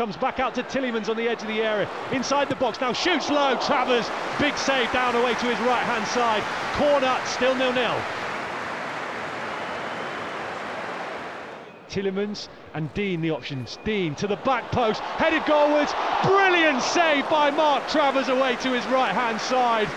comes back out to Tielemans on the edge of the area, inside the box, now shoots low, Travers, big save down away to his right hand side, corner, still nil-nil. Tielemans and Digne the options. Digne to the back post, headed goalwards, brilliant save by Mark Travers away to his right hand side.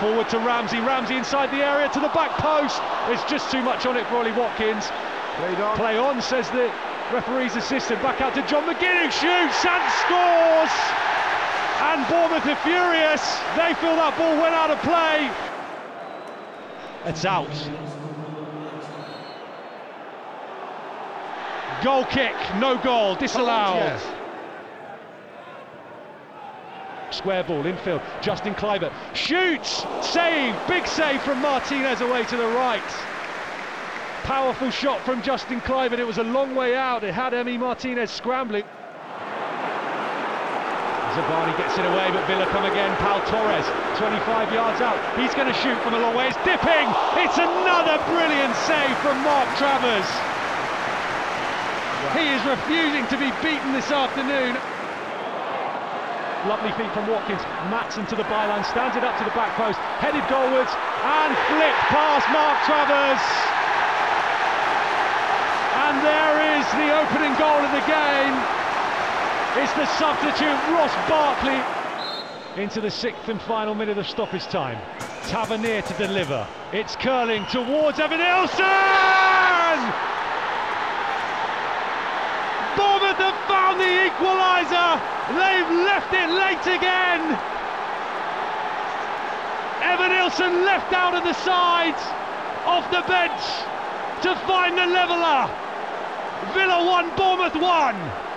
Forward to Ramsey, Ramsey inside the area to the back post. There's just too much on it for Ollie Watkins. Played on. Play on, says the referee's assistant. Back out to John McGinn who shoots and scores! And Bournemouth are furious. They feel that ball went out of play. It's out. Goal kick, no goal, disallowed. Square ball, infield, Justin Kluivert shoots, save, big save from Martinez away to the right. Powerful shot from Justin Kluivert, it was a long way out, it had Emi Martinez scrambling. Zabarnyi gets it away, but Villa come again. Pau Torres, 25 yards out. He's going to shoot from a long way. It's dipping. It's another brilliant save from Mark Travers. He is refusing to be beaten this afternoon. Lovely feet from Watkins. Maatsen to the byline, stands it up to the back post, headed goalwards and flicked past Mark Travers. And there is the opening goal of the game. It's the substitute Ross Barkley into the sixth and final minute of stoppage time. Tavernier to deliver. It's curling towards Evanilson! Bournemouth have found the equaliser. They've left it late again. Evanilson left out of the side, off the bench to find the leveller. Villa 1, Bournemouth 1.